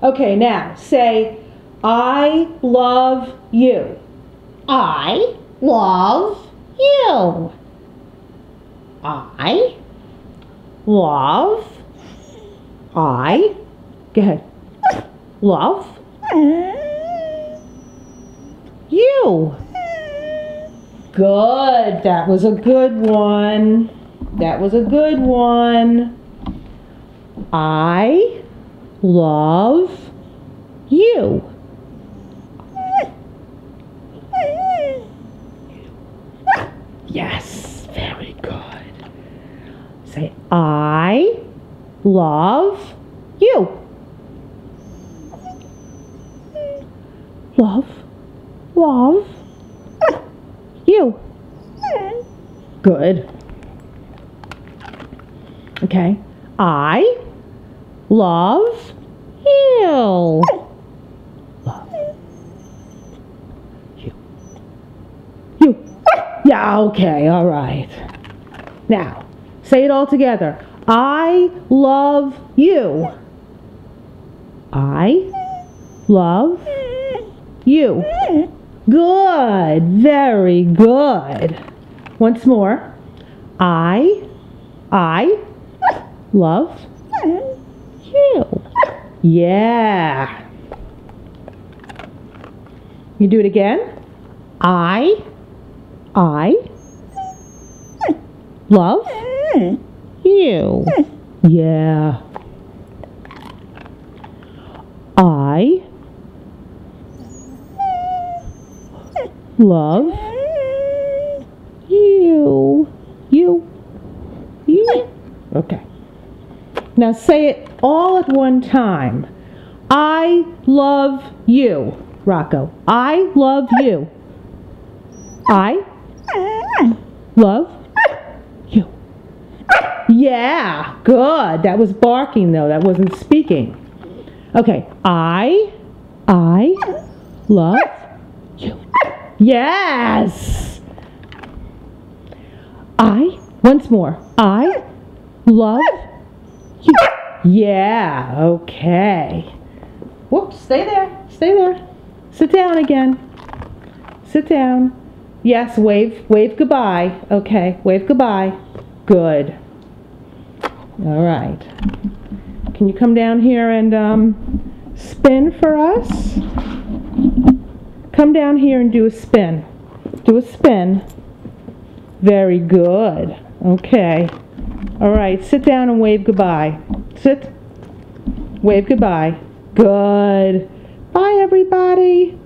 Okay, now say, I love you. I love you. I love. I. Go ahead. Love. You. Good. That was a good one. That was a good one. I love you. Yes, very good. Say, I love you. Love, love you. Good. Okay. I love you. Love you. You. Yeah, okay, all right. Now, say it all together. I love you. I love you. Good, very good. Once more. I I love. Yeah. You do it again? I I love you. Yeah. I love you. You. You. Okay. Now say it all at one time. I love you, Rocco. I love you. I love you. Yeah, good. That was barking though. That wasn't speaking. Okay. I I love you. yes. I Once more. I love. Yeah, okay. Whoops, stay there. Stay there. Sit down again. Sit down. Yes, wave wave goodbye. Okay, wave goodbye. Good. All right. Can you come down here and um, spin for us? Come down here and do a spin. Do a spin. Very good. Okay. All right, sit down and wave goodbye. Sit. Wave goodbye. Good. Bye, everybody.